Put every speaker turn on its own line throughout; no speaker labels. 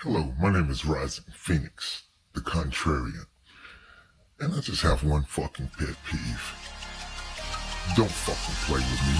Hello, my name is Rising Phoenix, the Contrarian. And I just have one fucking pet peeve. Don't fucking play with me.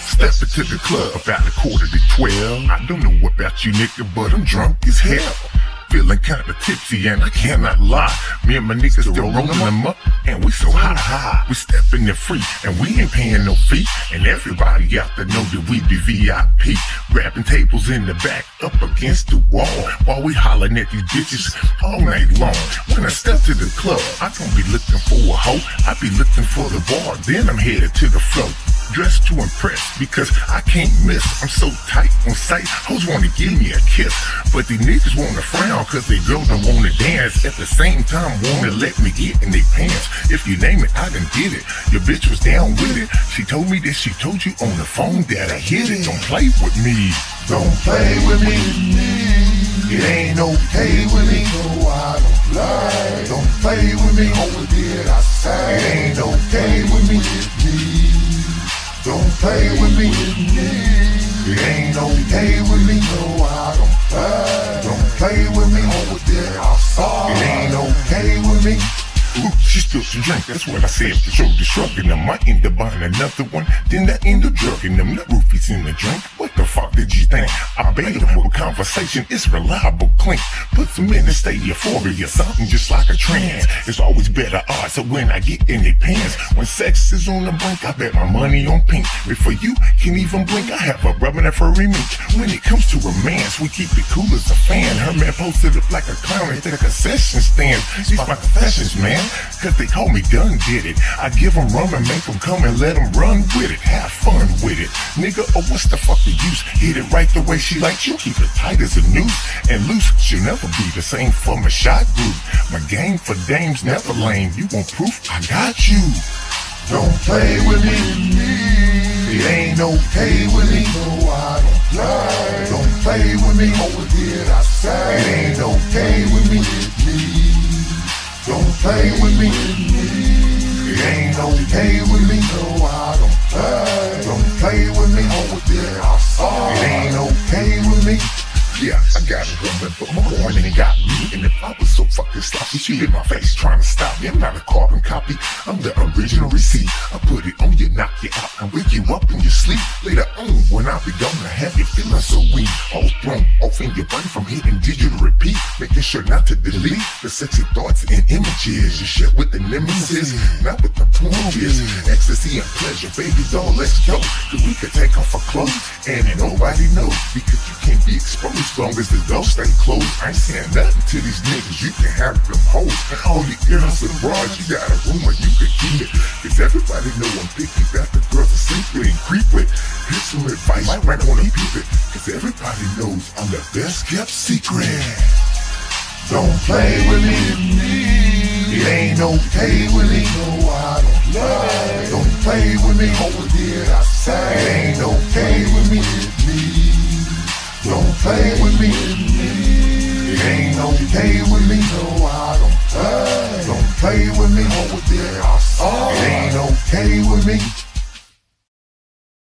Step into the club about a quarter to twelve. I don't know about you, nigga, but I'm drunk as hell feeling kinda tipsy and I cannot lie. Me and my niggas still rolling them up and we so high high. We stepping in free and we ain't paying no fee. And everybody out there know that we be VIP. Grabbing tables in the back up against the wall while we hollering at these bitches all night long. When I step to the club, I don't be looking for a hoe. I be looking for the bar. Then I'm headed to the float dressed to impress because I can't miss. I'm so tight on sight, hoes wanna give me a kiss. But these niggas wanna frown cause they girls don't wanna dance. At the same time, wanna let me get in their pants. If you name it, I done did it. Your bitch was down with it. She told me that she told you on the phone that I hit it. Don't play with me.
Don't play with me. It ain't okay with me. No, I don't lie. Don't play with me. Over did I say? It ain't okay with me. Play with me. It ain't okay with me. No, I don't play. Don't play with me. Oh, Over there, I saw. It ain't okay with me.
Ooh, she spilled some drink, that's what I said. The shoulder shrugging them. I end up buying another one. Then I end up drugging them. The roofies in the drink. The fuck did you think? I bait them with conversation. It's reliable, clink. Put some in the state euphoria, something just like a trance. It's always better odds. So when I get in their pants, when sex is on the brink, I bet my money on pink. Before you can even blink, I have a rubbing that furry mink. When it comes to romance, we keep it cool as a fan. Her man posted up like a clown at the concession stand. These my confessions, man. Cause they call me done did it. I give them rum and make them come and let them run with it. Have fun with it. Nigga, oh what's the fuck the use? Hit it right the way she likes you. Keep it tight as a noose. And loose should never be the same for my shot group. My game for dames never lame. You want proof? I got you.
Don't play with me. It ain't okay with me. No, I don't play. Don't play with me. Oh, Over did I say? It ain't okay with me. Don't play with me. It ain't okay with me. No, I
got a woman, but my woman ain't got me. And if I was so fucking sloppy, she in my face trying to stop me. I'm not a carbon copy, I'm the original receipt. I put it on you, knock you out, and wake you up in your sleep. Later on, when I be gone, I have you feeling so weak. All thrown in your brain from hitting digital repeat. Making sure not to delete the sexy thoughts and images you share with the nemesis. Not with the plunges, ecstasy and pleasure, baby doll, let's go. Cause we could take off our clothes, and nobody knows. Because you can't be exposed as long as the door stay closed. I ain't saying nothing to these niggas, you can have them hoes. And all the innocent broads, you got a room where you can keep it. Cause everybody know I'm picky about the girls that sleep with and creep with. Here's some advice, you might wanna peep it. Cause everybody knows I'm the best kept secret.
Don't play with me. It ain't okay with me. No, I don't lie. Don't play with me. Over did I say? It ain't okay with me.
Don't play with me. It ain't okay with me. No, I don't lie.
Don't play with me.